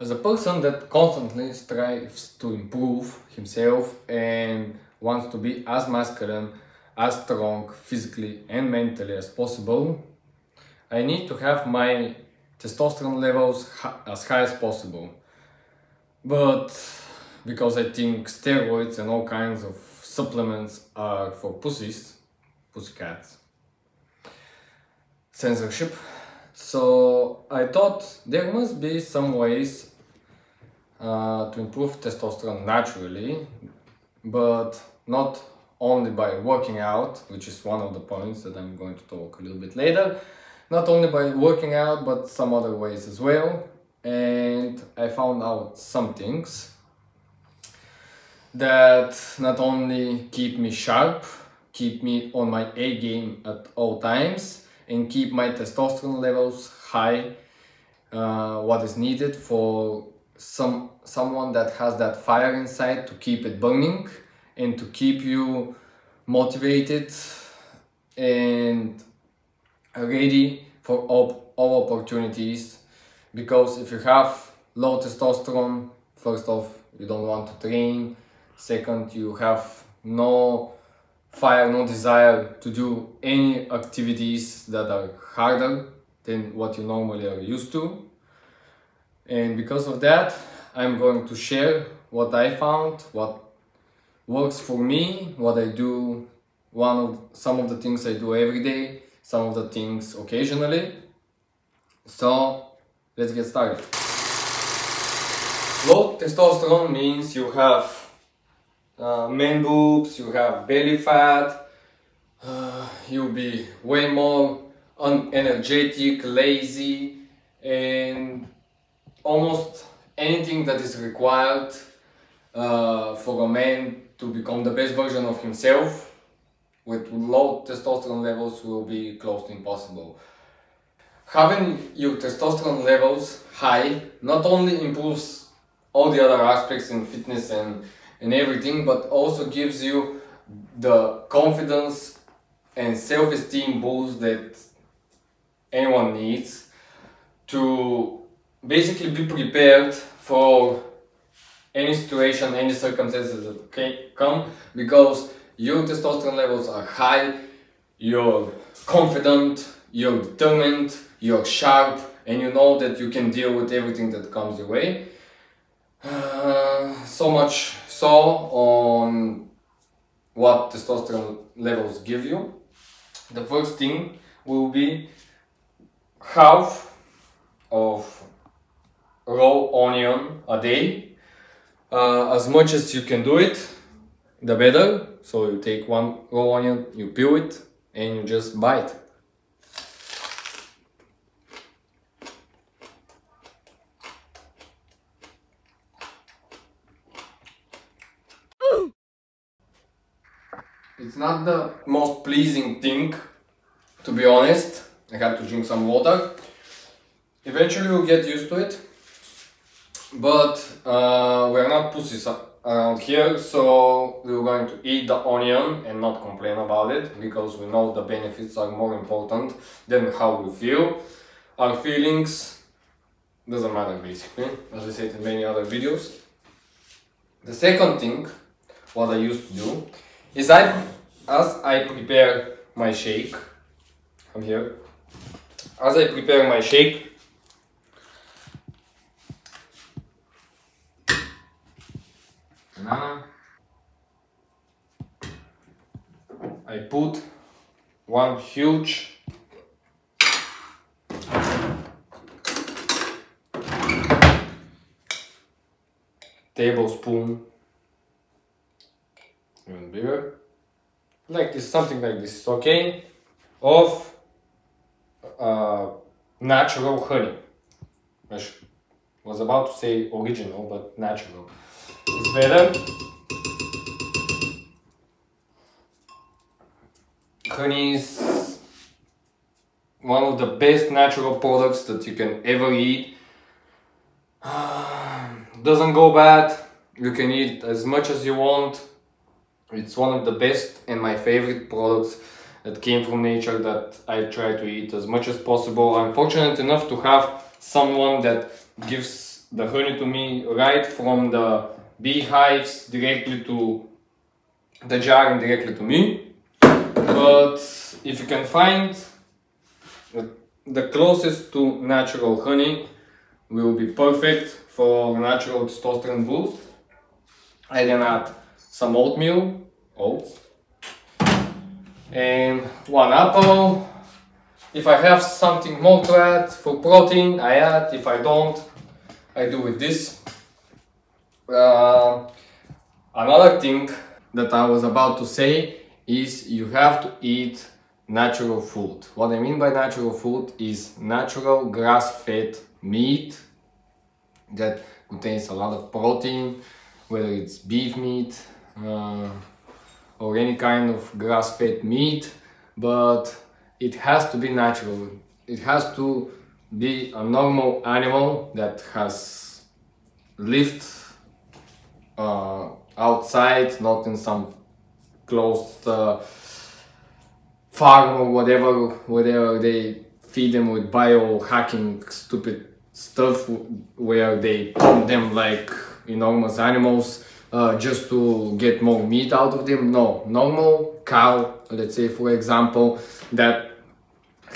As a person that constantly strives to improve himself and wants to be as masculine, as strong physically and mentally as possible, I need to have my testosterone levels as high as possible. But because I think steroids and all kinds of supplements are for pussies, pussycats, censorship, so I thought there must be some ways uh, to improve testosterone naturally, but not only by working out, which is one of the points that I'm going to talk a little bit later, not only by working out, but some other ways as well. And I found out some things that not only keep me sharp, keep me on my A game at all times, and keep my testosterone levels high, uh, what is needed for some someone that has that fire inside to keep it burning and to keep you motivated and ready for all, all opportunities. Because if you have low testosterone first off you don't want to train. Second you have no fire no desire to do any activities that are harder than what you normally are used to. And because of that I'm going to share what I found what works for me what I do one of some of the things I do every day some of the things occasionally. So let's get started. Low testosterone means you have uh, man boobs, you have belly fat, uh, you'll be way more unenergetic, lazy, and almost anything that is required uh, for a man to become the best version of himself with low testosterone levels will be close to impossible. Having your testosterone levels high not only improves all the other aspects in fitness and and everything, but also gives you the confidence and self-esteem boost that anyone needs to basically be prepared for any situation, any circumstances that can come because your testosterone levels are high, you're confident, you're determined, you're sharp, and you know that you can deal with everything that comes your way. Uh, so much so on what testosterone levels give you. The first thing will be half of raw onion a day. Uh, as much as you can do it, the better. So you take one raw onion, you peel it, and you just bite. It's not the most pleasing thing, to be honest. I had to drink some water. Eventually we'll get used to it. But uh, we're not pussies around here, so we're going to eat the onion and not complain about it, because we know the benefits are more important than how we feel. Our feelings doesn't matter basically, as I said in many other videos. The second thing, what I used to do, is I, as I prepare my shake, I'm here, as I prepare my shake, banana, I put one huge tablespoon even bigger. Like this something like this okay? Of uh, natural honey. I was about to say original but natural. It's better. Honey is one of the best natural products that you can ever eat. Doesn't go bad. You can eat as much as you want it's one of the best and my favorite products that came from nature that I try to eat as much as possible. I'm fortunate enough to have someone that gives the honey to me right from the beehives directly to the jar and directly to me. But if you can find the closest to natural honey will be perfect for natural testosterone boost. I then add some oatmeal, oats, and one apple. If I have something more to add for protein, I add. If I don't, I do with this. Uh, another thing that I was about to say is you have to eat natural food. What I mean by natural food is natural grass-fed meat that contains a lot of protein, whether it's beef meat or any kind of grass-fed meat, but it has to be natural. It has to be a normal animal that has lived uh, outside, not in some closed uh, farm or whatever, whatever they feed them with biohacking stupid stuff where they pump them like enormous animals uh, just to get more meat out of them. No, normal cow, let's say for example, that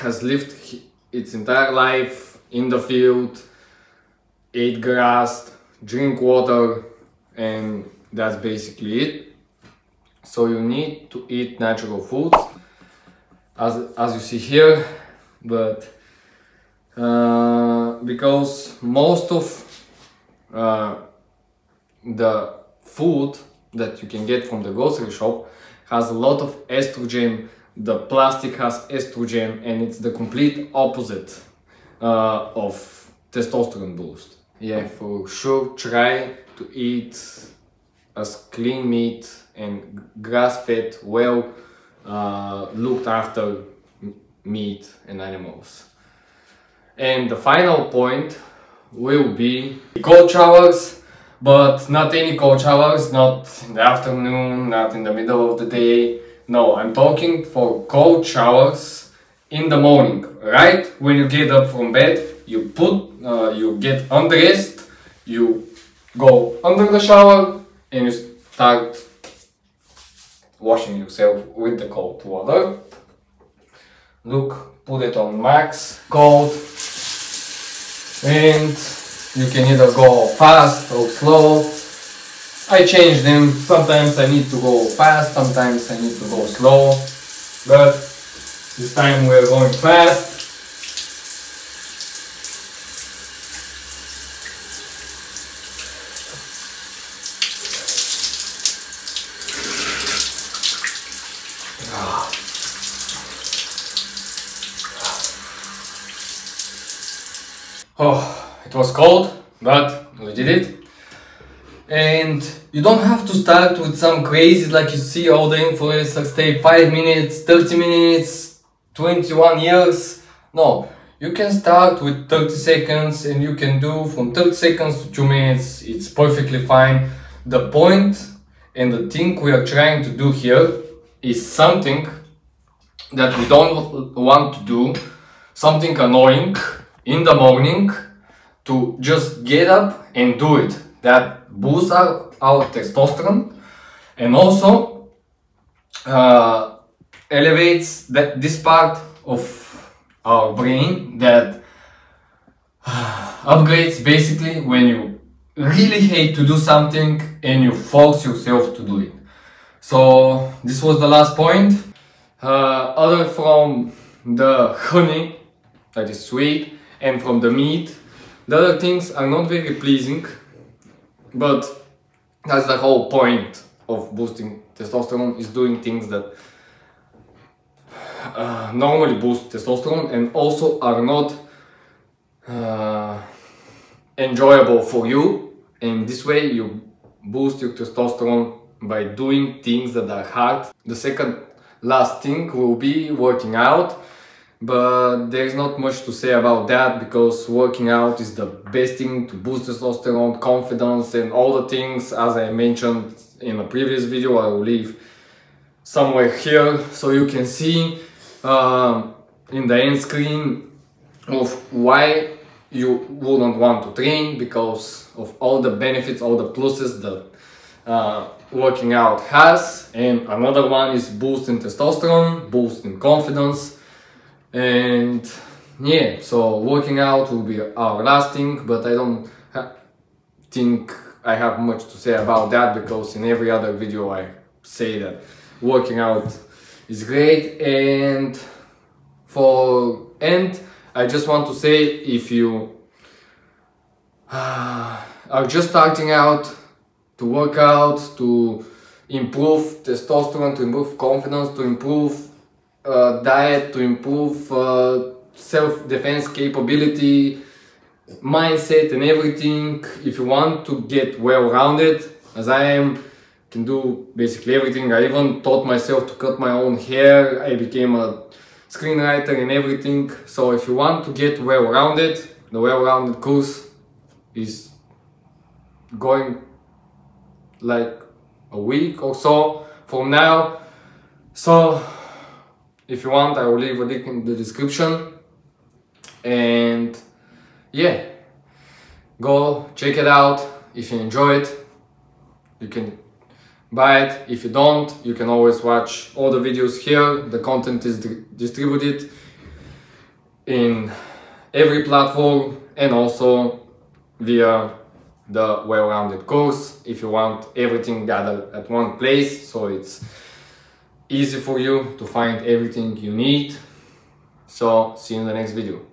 has lived its entire life in the field, ate grass, drink water, and that's basically it. So you need to eat natural foods, as, as you see here, but uh, because most of uh, the food that you can get from the grocery shop has a lot of estrogen the plastic has estrogen and it's the complete opposite uh, of testosterone boost. Yeah, for sure try to eat as clean meat and grass-fed, well uh, looked after meat and animals. And the final point will be cold showers, but not any cold showers, not in the afternoon, not in the middle of the day, no, I'm talking for cold showers in the morning, right? When you get up from bed, you put, uh, you get undressed, you go under the shower and you start washing yourself with the cold water. Look, put it on max cold and you can either go fast or slow I change them. Sometimes I need to go fast, sometimes I need to go slow. But this time we're going fast. Ah. Ah. Oh, it was cold, but we did it and you don't have to start with some crazy like you see all the influencers stay 5 minutes, 30 minutes, 21 years. No, you can start with 30 seconds and you can do from 30 seconds to 2 minutes. It's perfectly fine. The point and the thing we are trying to do here is something that we don't want to do, something annoying in the morning to just get up and do it. That boosts our, our testosterone and also uh, elevates that this part of our brain that uh, upgrades basically when you really hate to do something and you force yourself to do it. So this was the last point. Uh, other from the honey that is sweet and from the meat, the other things are not very pleasing but that's the whole point of boosting testosterone is doing things that uh, normally boost testosterone and also are not uh, enjoyable for you and this way you boost your testosterone by doing things that are hard. The second last thing will be working out but there's not much to say about that because working out is the best thing to boost testosterone, confidence and all the things as I mentioned in a previous video I will leave somewhere here so you can see um, in the end screen of why you wouldn't want to train because of all the benefits, all the pluses that uh, working out has. And another one is boosting testosterone, boosting confidence. And yeah, so working out will be our last thing, but I don't think I have much to say about that because in every other video I say that working out is great. And for end I just want to say if you uh, are just starting out to work out to improve testosterone to improve confidence to improve uh, diet to improve uh, self-defense capability mindset and everything. If you want to get well rounded as I am can do basically everything. I even taught myself to cut my own hair. I became a screenwriter and everything. So if you want to get well rounded the well rounded course is going like a week or so from now. So if you want I will leave a link in the description and yeah, go check it out. If you enjoy it, you can buy it. If you don't, you can always watch all the videos here. The content is di distributed in every platform and also via the well-rounded course if you want everything gathered at one place so it's easy for you to find everything you need. So see you in the next video